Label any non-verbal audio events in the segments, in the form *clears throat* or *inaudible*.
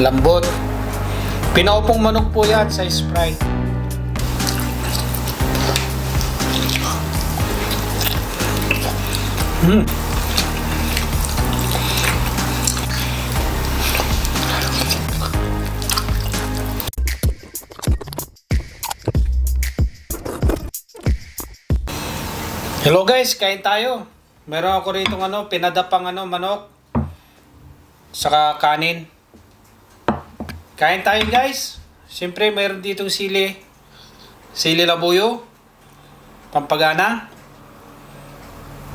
Lambot. Pinaupong manok po yan sa Sprite. Mm. Hello guys, kain tayo. Meron ako rito ano, pinadapang ano, manok. Saka kanin. Kain tayo guys. Siyempre meron ditong sili. Sili labuyo. Pampagana.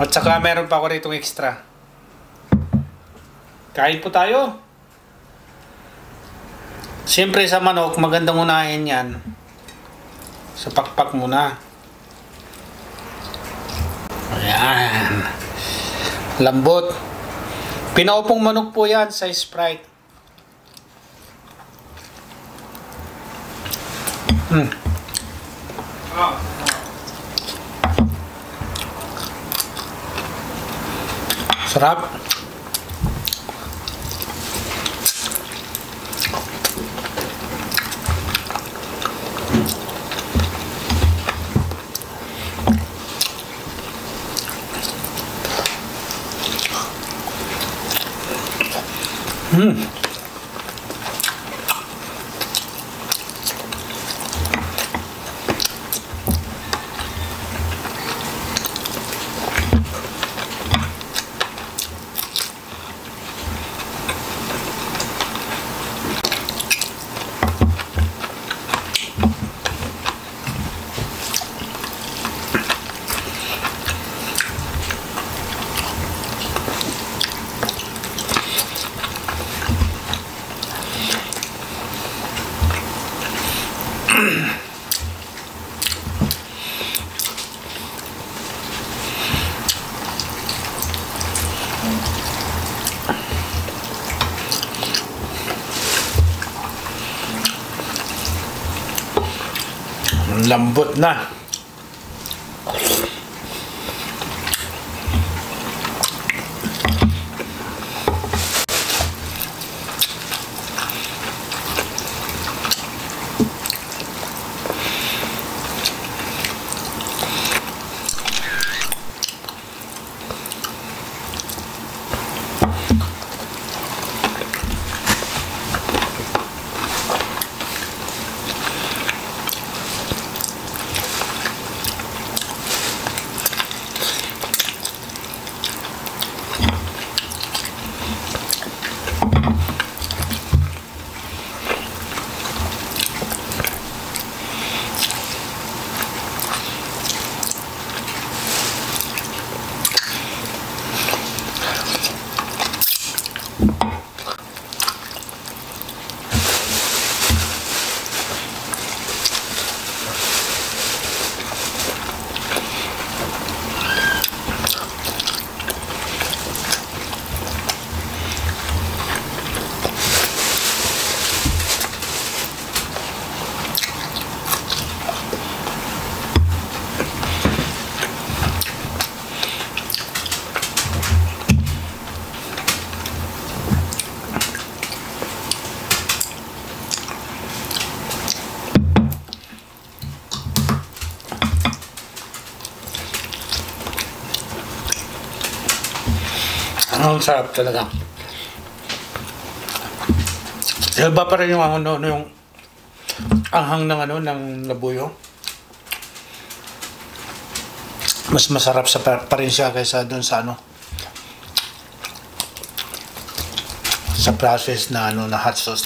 At saka meron pa ako rito extra. Kain po tayo. Siyempre sa manok, magandang unahin yan. Sa pakpak muna. Ayan. Lambot. Pinaupong manok po yan sa Sprite. Hmm. Sarap. Hmm. Lambot na. Ang sarap talaga. Iba pa rin yung ano, ano yung anghang ng ano ng labuyo. Mas masarap sa pa, pa rin siya kaysa doon sa ano sa process na ano na hot sauce.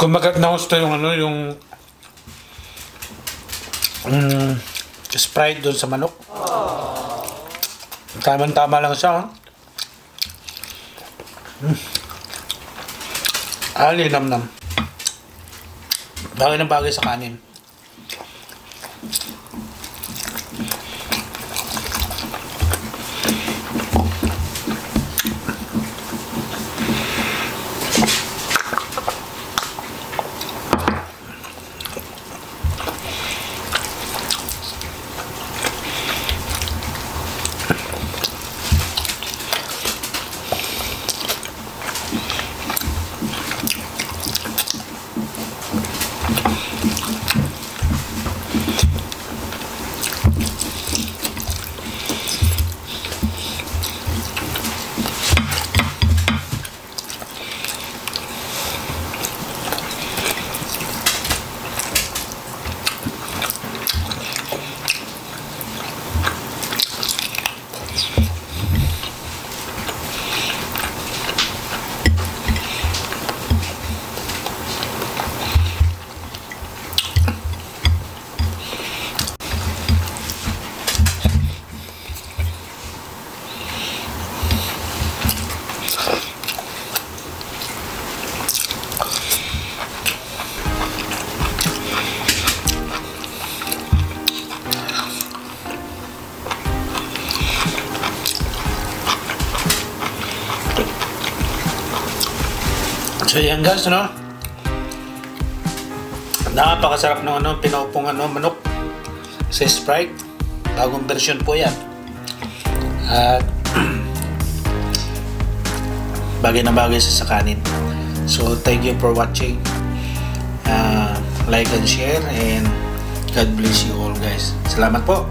Kumagat na gusto yung ano, yung mm, Sprite doon sa manok. Tamang-tama lang siya. Mm. Ali nam-nam. Bagay ng bagay sa kanin. So yan guys, ano? Napakasarap ng ano, pinaupong ano, manok sa Sprite. Bagong version po yan. At *clears throat* bagay na bagay sa sakanin. So thank you for watching. Uh, like and share and God bless you all guys. Salamat po.